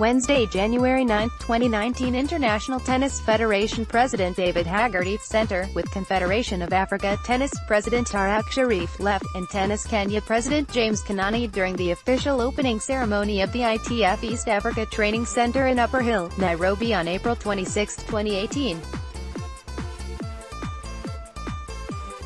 Wednesday, January 9, 2019 International Tennis Federation President David Haggerty, Center, with Confederation of Africa Tennis President Tarak Cherif, left, and Tennis Kenya President James Kenani during the official opening ceremony of the ITF East Africa Training Center in Upper Hill, Nairobi on April 26, 2018.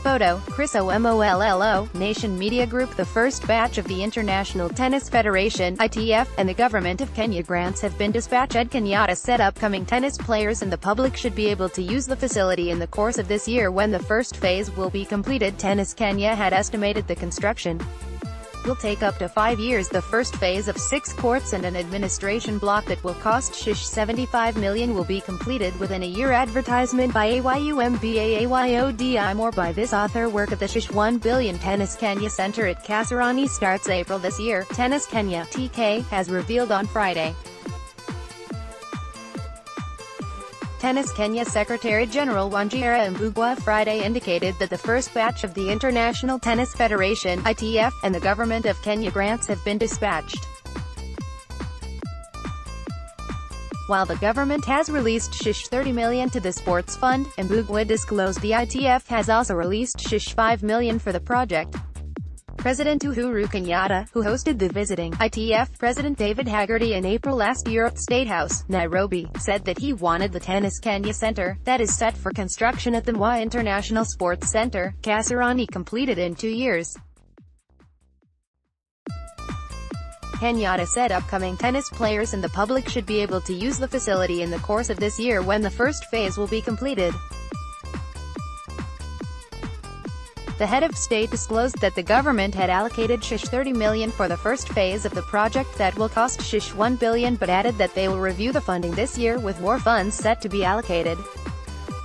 Photo, Chris OMOLLO, Nation Media Group The first batch of the International Tennis Federation ITF, and the Government of Kenya grants have been dispatched. Ed Kenyatta said upcoming tennis players and the public should be able to use the facility in the course of this year when the first phase will be completed. Tennis Kenya had estimated the construction will take up to five years. The first phase of six courts and an administration block that will cost shish 75 million will be completed within a year. Advertisement by AYUMBA AYODI more by this author work at the shish 1 billion Tennis Kenya Center at Kasarani starts April this year. Tennis Kenya TK has revealed on Friday. Tennis Kenya Secretary General Wanjiru Mbugua Friday indicated that the first batch of the International Tennis Federation ITF, and the Government of Kenya grants have been dispatched. While the government has released shish 30 million to the sports fund, Mbugua disclosed the ITF has also released shish 5 million for the project. President Uhuru Kenyatta, who hosted the visiting ITF President David Haggerty in April last year at State House, Nairobi, said that he wanted the Tennis Kenya Center, that is set for construction at the Moi International Sports Center, Kasarani completed in two years. Kenyatta said upcoming tennis players and the public should be able to use the facility in the course of this year when the first phase will be completed. The head of state disclosed that the government had allocated shish 30 million for the first phase of the project that will cost shish 1 billion but added that they will review the funding this year with more funds set to be allocated.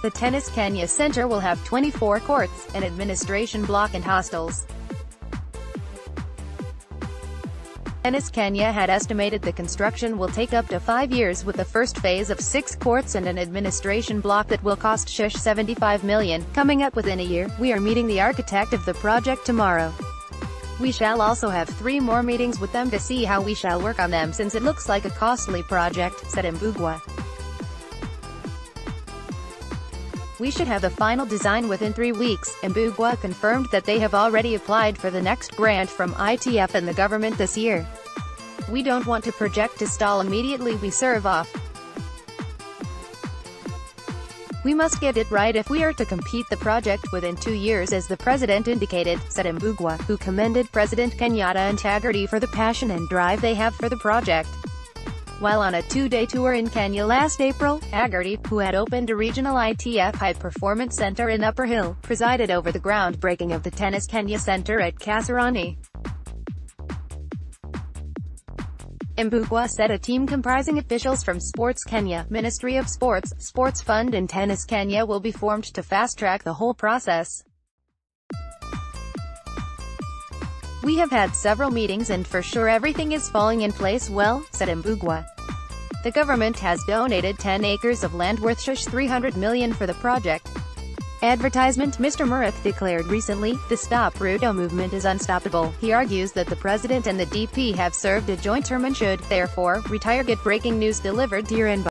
The Tennis Kenya Center will have 24 courts, an administration block and hostels. Tennis Kenya had estimated the construction will take up to five years with the first phase of six courts and an administration block that will cost shish 75 million. Coming up within a year, we are meeting the architect of the project tomorrow. We shall also have three more meetings with them to see how we shall work on them since it looks like a costly project, said Mbugua. We should have the final design within three weeks. Mbugua confirmed that they have already applied for the next grant from ITF and the government this year. We don't want to project to stall immediately we serve off. We must get it right if we are to complete the project within two years as the president indicated, said Mbugua, who commended President Kenyatta and for the passion and drive they have for the project. While on a two-day tour in Kenya last April, Haggerty, who had opened a regional ITF high-performance center in Upper Hill, presided over the groundbreaking of the Tennis Kenya Center at Kasarani. Mbugua said a team comprising officials from Sports Kenya, Ministry of Sports, Sports Fund and Tennis Kenya will be formed to fast-track the whole process. We have had several meetings and for sure everything is falling in place well, said Mbugua. The government has donated 10 acres of land worth shush 300 million for the project. Advertisement Mr. Murathe declared recently, the Stop Ruto movement is unstoppable. He argues that the president and the DP have served a joint term and should, therefore, retire. Get breaking news delivered to your inbox.